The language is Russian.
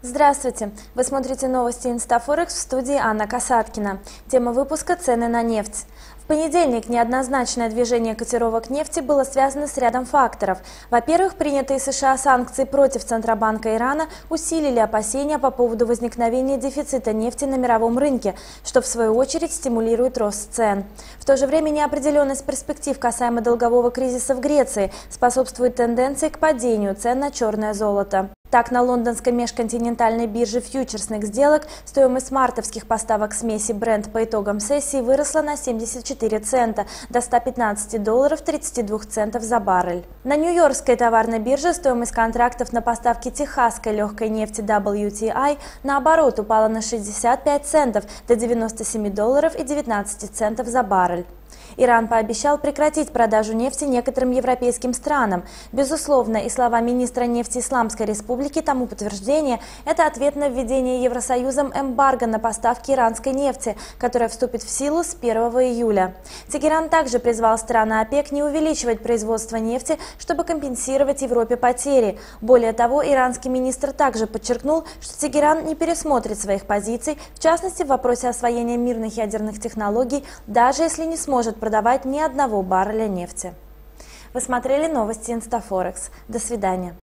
Здравствуйте! Вы смотрите новости Инстафорекс в студии Анна Касаткина. Тема выпуска – цены на нефть. В понедельник неоднозначное движение котировок нефти было связано с рядом факторов. Во-первых, принятые США санкции против Центробанка Ирана усилили опасения по поводу возникновения дефицита нефти на мировом рынке, что в свою очередь стимулирует рост цен. В то же время неопределенность перспектив касаемо долгового кризиса в Греции способствует тенденции к падению цен на черное золото. Так, на лондонской межконтинентальной бирже фьючерсных сделок стоимость мартовских поставок смеси Brent по итогам сессии выросла на 74 цента до 115 долларов 32 центов за баррель. На Нью-Йоркской товарной бирже стоимость контрактов на поставки техасской легкой нефти WTI наоборот упала на 65 центов до 97 долларов и 19 центов за баррель. Иран пообещал прекратить продажу нефти некоторым европейским странам. Безусловно, и слова министра нефти Исламской республики тому подтверждение – это ответ на введение Евросоюзом эмбарго на поставки иранской нефти, которая вступит в силу с 1 июля. Тегеран также призвал страны ОПЕК не увеличивать производство нефти, чтобы компенсировать Европе потери. Более того, иранский министр также подчеркнул, что Тегеран не пересмотрит своих позиций, в частности в вопросе освоения мирных ядерных технологий, даже если не сможет продавать ни одного барреля нефти. Вы смотрели новости Инстафорекс. До свидания.